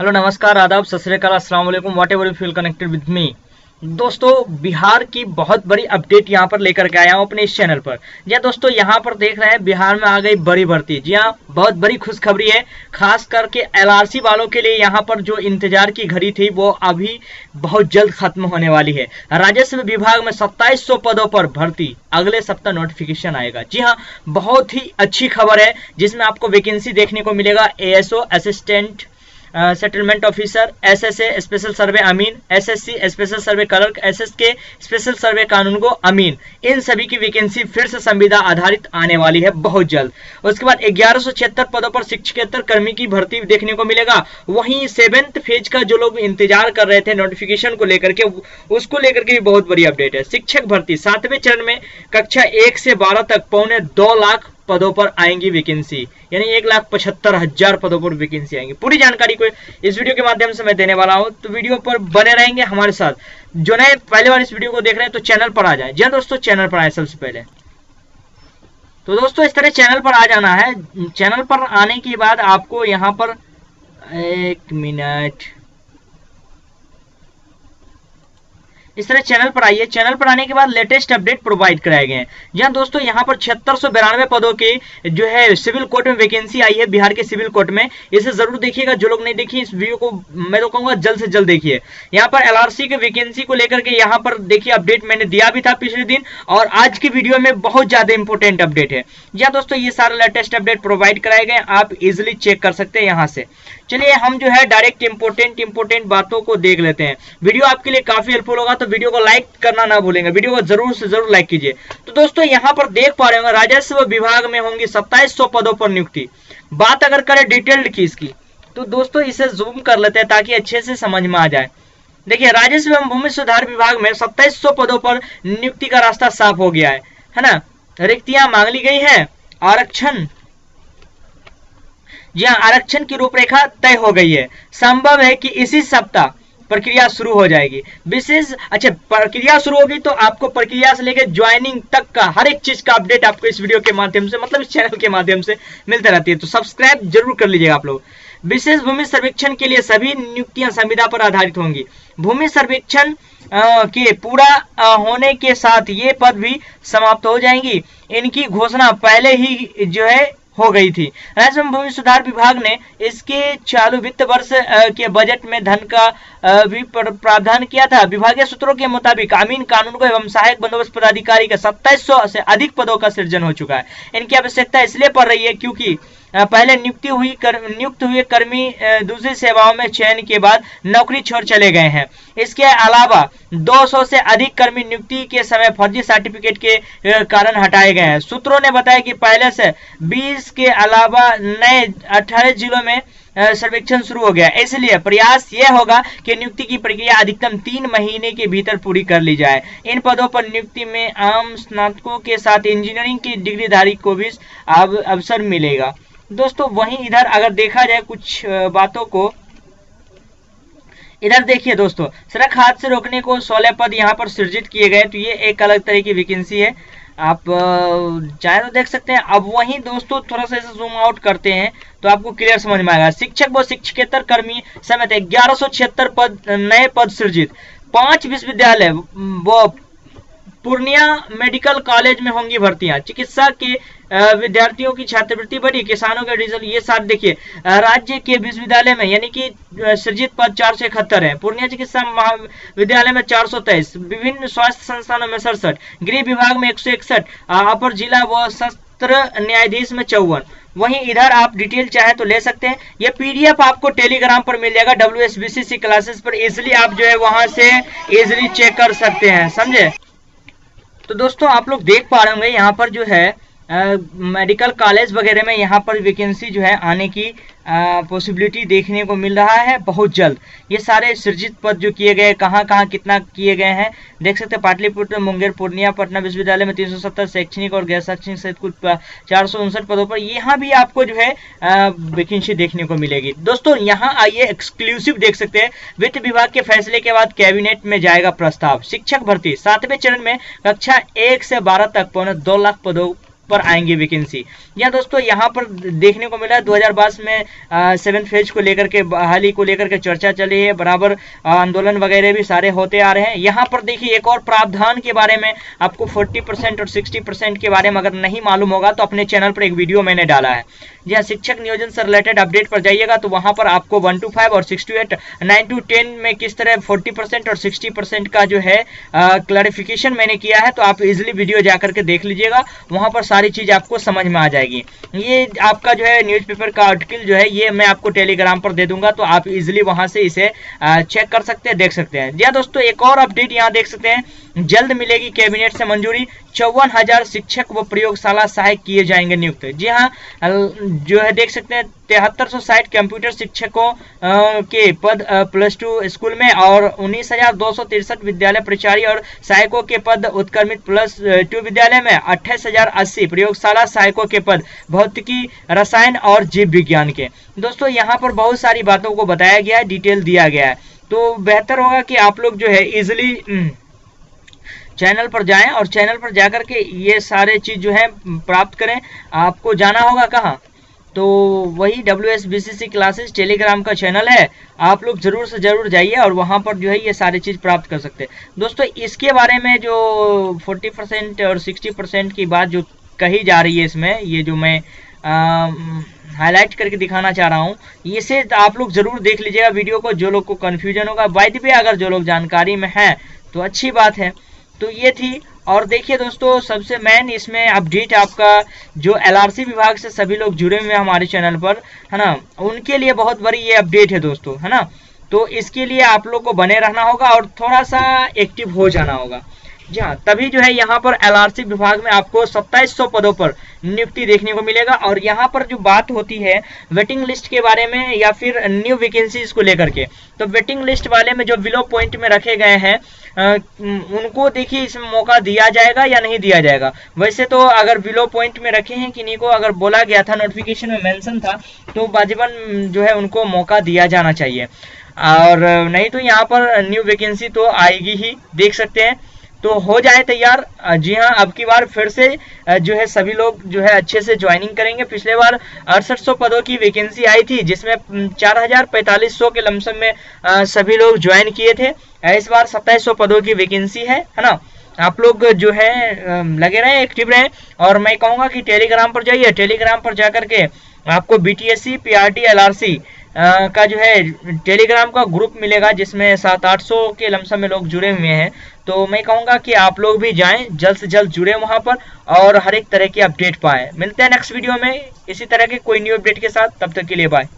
Hello, नमस्कार, आदाब सत श्रीकाल अस्सलाम वालेकुम whatever you feel connected with me दोस्तों, बिहार की बहुत बड़ी अपडेट यहाँ पर लेकर के आया हूँ अपने इस चैनल पर। जी हाँ दोस्तों, यहाँ पर देख रहे हैं, बिहार में आ गई बड़ी भर्ती। जी हाँ बहुत बड़ी खुशखबरी है। खास करके एलआरसी वालों के लिए यहाँ पर जो इंतज़ार की घड़ी थी, वो अभी बहुत जल्द खत्म होने वाली है। राजस्व विभाग में 2700 पदों पर भर्ती। अगले सप्ताह नोटिफिकेशन आएगा। जी हाँ बहुत ही अच्छी खबर है, जिसमें आपको वैकेंसी देखने को मिलेगा ASO assistant settlement officer SSA special survey अमीन SSC special survey clerk SSK special survey कानून को अमीन इन सभी की वैकेंसी फिर से संविदा आधारित आने वाली है बहुत जल्द। उसके बाद ग्यारह पदों पर शिक्षकेतर कर्मी की भर्ती देखने को मिलेगा। वहीं सेवेंथ फ़ेज़ का जो लोग इंतज़ार कर रहे थे नोटिफिकेशन को लेकर के, उसको लेकर के भी बहुत बड़ी अपडेट है। शिक्षक भर्ती सातवें चरण में कक्षा एक से बारह तक पौने दो लाख पदों पर आएँगी वैकेंसी यानी एक लाख पचहत्तर हज़ार पदों पर वैकेंसी आएँगी। पूरी जानकारी को इस वीडियो के माध्यम से मैं देने वाला हूँ। तो वीडियो पर बने रहेंगे हमारे साथ। जो नए, पहले बार इस वीडियो को देख रहे हैं तो चैनल पर आ जाए। जी हाँ दोस्तों चैनल पर आए सबसे पहले। तो दोस्तों, इस तरह चैनल पर आ जाना है। चैनल पर आने के बाद आपको यहाँ पर एक मिनट। इस तरह चैनल पर आइए। चैनल पर आने के बाद लेटेस्ट अपडेट प्रोवाइड कराए गए हैं। जहाँ दोस्तों, यहाँ पर छिहत्तर पदों के जो है सिविल कोर्ट में वैकेंसी आई है बिहार के सिविल कोर्ट में। इसे ज़रूर देखिएगा, जो लोग नहीं देखिए इस वीडियो को, मैं तो कहूँगा जल्द से जल्द देखिए। यहाँ पर एलआरसी के वैकेंसी को लेकर के यहाँ पर देखिए अपडेट मैंने दिया भी था पिछले दिन, और आज की वीडियो में बहुत ज़्यादा इंपोर्टेंट अपडेट है। जी दोस्तों, ये सारे लेटेस्ट अपडेट प्रोवाइड कराए गए आप इजिली चेक कर सकते हैं यहाँ से। चलिए, हम जो है डायरेक्ट इंपोर्टेंट इंपोर्टेंट बातों को देख लेते हैं। वीडियो आपके लिए काफ़ी हेल्पफुल होगा तो वीडियो को लाइक करना ना भूलेंगे। वीडियो को ज़रूर से ज़रूर लाइक कीजिए। तो दोस्तों, यहाँ पर देख पा रहे होंगे राजस्व विभाग में होंगी सत्ताईस पदों पर नियुक्ति। बात अगर करें डिटेल्ड की इसकी तो दोस्तों इसे जूम कर लेते हैं ताकि अच्छे से समझ में आ जाए। देखिए राजस्व एवं भूमि सुधार विभाग में सत्ताईस पदों पर नियुक्ति का रास्ता साफ़ हो गया है। है ना? रिक्तियाँ मांग ली गई है। आरक्षण, जी हाँ आरक्षण की रूपरेखा तय हो गई है। संभव है कि इसी सप्ताह प्रक्रिया शुरू हो जाएगी। विशेष अच्छा प्रक्रिया शुरू होगी तो आपको प्रक्रिया से लेकर ज्वाइनिंग तक का हर एक चीज़ का अपडेट आपको इस वीडियो के माध्यम से मतलब इस चैनल के माध्यम से मिलते रहती है। तो सब्सक्राइब ज़रूर कर लीजिएगा आप लोग। विशेष भूमि सर्वेक्षण के लिए सभी नियुक्तियाँ संविदा पर आधारित होंगी। भूमि सर्वेक्षण के पूरा होने के साथ ये पद भी समाप्त हो जाएँगी। इनकी घोषणा पहले ही जो है हो गई थी। राज्य भूमि सुधार विभाग ने इसके चालू वित्त वर्ष के बजट में धन का भी प्रावधान किया था। विभागीय सूत्रों के मुताबिक अमीन कानून को एवं सहायक बंदोबस्त पदाधिकारी का सत्ताईस से अधिक पदों का सृजन हो चुका है। इनकी आवश्यकता इसलिए पड़ रही है क्योंकि पहले नियुक्ति हुई कर, नियुक्त हुए कर्मी दूसरी सेवाओं में चयन के बाद नौकरी छोड़ चले गए हैं। इसके अलावा 200 से अधिक कर्मी नियुक्ति के समय फर्जी सर्टिफिकेट के कारण हटाए गए हैं। सूत्रों ने बताया कि पहले से 20 के अलावा नए 18 जिलों में सर्वेक्षण शुरू हो गया। इसलिए प्रयास यह होगा कि नियुक्ति की प्रक्रिया अधिकतम तीन महीने के भीतर पूरी कर ली जाए। इन पदों पर नियुक्ति में आम स्नातकों के साथ इंजीनियरिंग की डिग्रीधारी को भी अवसर मिलेगा। दोस्तों, वहीं इधर अगर देखा जाए कुछ बातों को, इधर देखिए दोस्तों, सड़क हादसे रोकने को सोलह पद यहाँ पर सृजित किए गए तो ये एक अलग तरह की वैकेंसी है। आप चाहे तो देख सकते हैं। अब वहीं दोस्तों, थोड़ा सा जूम आउट करते हैं तो आपको क्लियर समझ में आएगा। शिक्षक व शिक्षकेतर कर्मी समेत ग्यारह पद, नए पद सृजित। पाँच विश्वविद्यालय, वो पूर्णिया मेडिकल कॉलेज में होंगी भर्तियाँ। चिकित्सा के विद्यार्थियों की छात्रवृत्ति बढ़ी, किसानों का डीजल ये साथ देखिए। राज्य के विश्वविद्यालय में, यानी कि सृजित पद चार सौ इकहत्तर है, पूर्णिया चिकित्सा महाविद्यालय में चार सौ तेईस, विभिन्न स्वास्थ्य संस्थानों में सड़सठ, गृह विभाग में एक सौ इकसठ अपर जिला व सत्र न्यायाधीश में चौवन। वहीं इधर आप डिटेल चाहे तो ले सकते हैं। ये पीडीएफ आपको टेलीग्राम पर मिल जाएगा W S B C classes पर। इजिली आप जो है वहाँ से इजिली चेक कर सकते हैं, समझे? तो दोस्तों, आप लोग देख पा रहे होंगे, यहाँ पर जो है मेडिकल कॉलेज वगैरह में यहाँ पर वैकेंसी जो है आने की पॉसिबिलिटी देखने को मिल रहा है बहुत जल्द। ये सारे सृजित पद जो किए गए, कहाँ कहाँ, कितना किए गए हैं, देख सकते हैं, पाटलिपुत्र, मुंगेर, पूर्णिया, पटना विश्वविद्यालय में 370 शैक्षणिक और गैर शैक्षणिक सहित कुछ चार पदों पर यहाँ भी आपको जो है वैकेंसी देखने को मिलेगी। दोस्तों, यहाँ आइए एक्सक्लूसिव देख सकते हैं। वित्त विभाग के फैसले के बाद कैबिनेट में जाएगा प्रस्ताव। शिक्षक भर्ती, सातवें चरण में कक्षा एक से बारह तक पौने दो लाख पदों पर आएँगे वैकेंसी या दोस्तों, यहाँ पर देखने को मिला 2022 में सेवन फ़ेज़ को लेकर के बहाली को लेकर के चर्चा चली है, बराबर आंदोलन वगैरह भी सारे होते आ रहे हैं। यहाँ पर देखिए, एक और प्रावधान के बारे में आपको 40 परसेंट और 60 परसेंट के बारे में अगर नहीं मालूम होगा तो अपने चैनल पर एक वीडियो मैंने डाला है। जी हाँ शिक्षक नियोजन से रिलेटेड अपडेट पर जाइएगा तो वहाँ पर आपको वन टू फाइव और six two eight nine two ten में किस तरह फोर्टी परसेंट और सिक्सटी परसेंट का जो है क्लैरिफिकेशन मैंने किया है तो आप इजिली वीडियो जाकर के देख लीजिएगा। वहाँ पर सारी चीज़ आपको समझ में आ जाएगी। ये आपका जो है न्यूज़पेपर का आर्टिकल जो है, ये मैं आपको टेलीग्राम पर दे दूँगा तो आप इजिली वहाँ से इसे चेक कर सकते हैं, देख सकते हैं। जी हाँ दोस्तों, एक और अपडेट यहाँ देख सकते हैं। जल्द मिलेगी कैबिनेट से मंजूरी। चौवन हज़ार शिक्षक व प्रयोगशाला सहायक किए जाएँगे नियुक्त। जी हाँ जो है देख सकते हैं, तिहत्तर सौ साठ कंप्यूटर शिक्षकों के पद प्लस टू स्कूल में और उन्नीस हज़ार दो सौ तिरसठ विद्यालय प्राचार्य और सहायकों के पद उत्क्रमित प्लस टू विद्यालय में अट्ठाईस हज़ार अस्सी प्रयोगशाला सहायकों के पद, भौतिकी, रसायन और जीव विज्ञान के। दोस्तों, यहाँ पर बहुत सारी बातों को बताया गया है, डिटेल दिया गया है। तो बेहतर होगा कि आप लोग जो है इजिली चैनल पर जाएँ और चैनल पर जाकर के ये सारे चीज़ जो है प्राप्त करें। आपको जाना होगा कहाँ? तो वही W S B C C classes Telegram का चैनल है। आप लोग ज़रूर से ज़रूर जाइए और वहाँ पर जो है ये सारी चीज़ प्राप्त कर सकते हैं। दोस्तों, इसके बारे में जो 40 परसेंट और 60 परसेंट की बात जो कही जा रही है इसमें, ये जो मैं हाईलाइट करके दिखाना चाह रहा हूँ, इसे आप लोग ज़रूर देख लीजिएगा वीडियो को, जो लोग को कन्फ्यूज़न होगा। वाइद पे अगर जो लोग जानकारी में है तो अच्छी बात है। तो ये थी। और देखिए दोस्तों, सबसे मेन इसमें अपडेट आपका, जो एलआरसी विभाग से सभी लोग जुड़े हुए हैं हमारे चैनल पर, है ना? उनके लिए बहुत बड़ी ये अपडेट है दोस्तों, है ना? तो इसके लिए आप लोग को बने रहना होगा और थोड़ा सा एक्टिव हो जाना होगा। जी हाँ तभी जो है यहाँ पर एलआरसी विभाग में आपको 2700 पदों पर नियुक्ति देखने को मिलेगा और यहाँ पर जो बात होती है वेटिंग लिस्ट के बारे में या फिर न्यू वैकेंसीज को लेकर के तो वेटिंग लिस्ट वाले में जो बिलो पॉइंट में रखे गए हैं उनको देखिए इसमें मौका दिया जाएगा या नहीं दिया जाएगा। वैसे तो अगर बिलो पॉइंट में रखे हैं किन्हीं को अगर बोला गया था नोटिफिकेशन में मेंशन था तो बाजीबन जो है उनको मौका दिया जाना चाहिए। और नहीं तो यहाँ पर न्यू वैकेंसी तो आएगी ही, देख सकते हैं। तो हो जाए तैयार। जी हाँ अब की बार फिर से जो है सभी लोग जो है अच्छे से ज्वाइनिंग करेंगे। पिछले बार अड़सठ सौ पदों की वैकेंसी आई थी, जिसमें चार हज़ार पैंतालीस सौ के लमसम में सभी लोग ज्वाइन किए थे। इस बार सत्ताईस सौ पदों की वैकेंसी है है ना? आप लोग जो है लगे रहे एक्टिव रहे। और मैं कहूँगा कि टेलीग्राम पर जाइए। टेलीग्राम पर जाकर के आपको B T S C P R T L R C का जो है टेलीग्राम का ग्रुप मिलेगा, जिसमें सात आठ सौ के लमसम में लोग जुड़े हुए हैं। तो मैं कहूँगा कि आप लोग भी जाएँ, जल्द से जल्द जुड़े वहाँ पर और हर एक तरह की अपडेट पाए। मिलते हैं नेक्स्ट वीडियो में। इसी तरह के कोई न्यू अपडेट के साथ, तब तक के लिए बाय